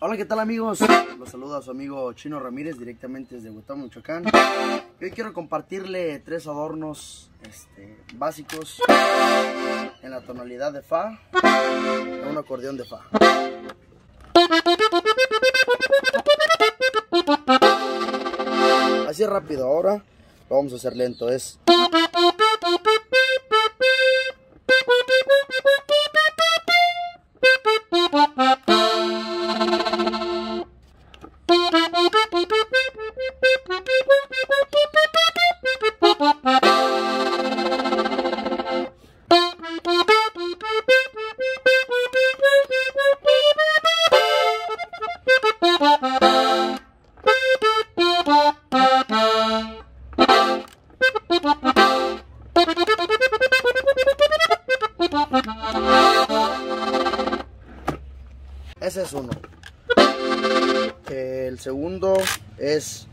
Hola, ¿qué tal amigos? Los saluda su amigo Chino Ramírez directamente desde Huetamo, Michoacán. Hoy quiero compartirle tres adornos este, básicos en la tonalidad de Fa, en un acordeón de Fa. Así rápido, ahora lo vamos a hacer lento, es... Es uno. El segundo es...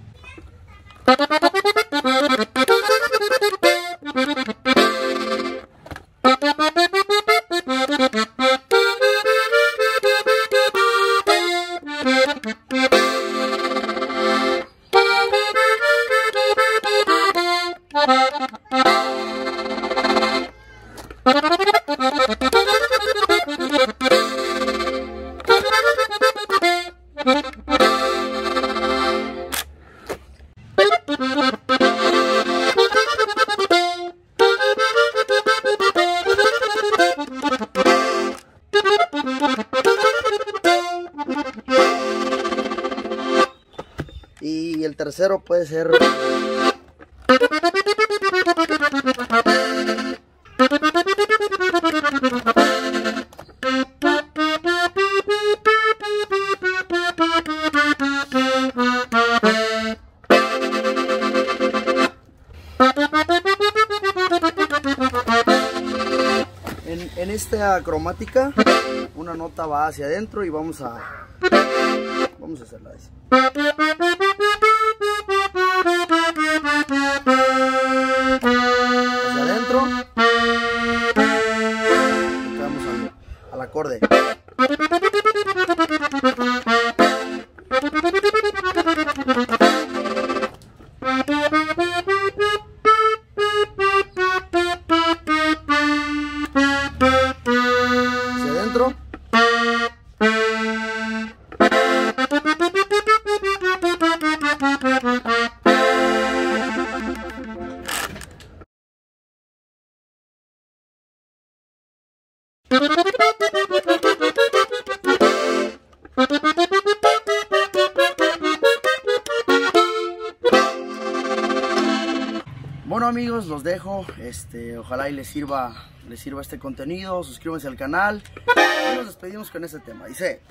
Y el tercero puede ser... En, esta cromática, una nota va hacia adentro y vamos a... Vamos a hacerla así. Hacia adentro. Al, acorde. Amigos, los dejo. Este, ojalá y les sirva, les sirva este contenido. Suscríbanse al canal. Y nos despedimos con este tema. Dice.